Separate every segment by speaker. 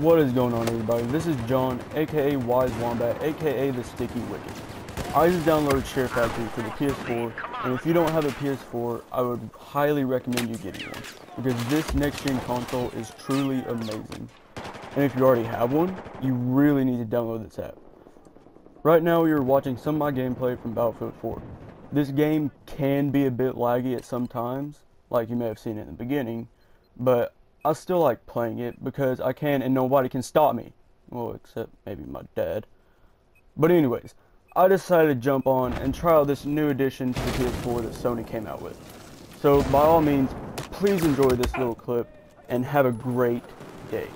Speaker 1: What is going on everybody? This is John, aka Wise Wombat, aka the Sticky Wickett. I just downloaded Share Factory for the PS4, and if you don't have a PS4, I would highly recommend you getting one, because this next-gen console is truly amazing. And if you already have one, you really need to download this app. Right now you're watching some of my gameplay from Battlefield 4. This game can be a bit laggy at some times, like you may have seen it in the beginning, but I still like playing it because I can and nobody can stop me. Well, except maybe my dad. But anyways, I decided to jump on and try out this new addition to the PS4 that Sony came out with. So by all means, please enjoy this little clip and have a great day.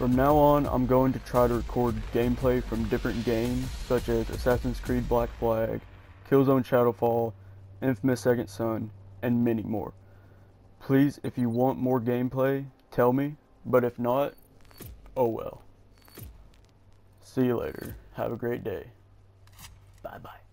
Speaker 1: From now on, I'm going to try to record gameplay from different games, such as Assassin's Creed Black Flag, Killzone Shadowfall, Infamous Second Son, and many more. Please, if you want more gameplay, tell me, but if not, oh well. See you later. Have a great day. Bye bye.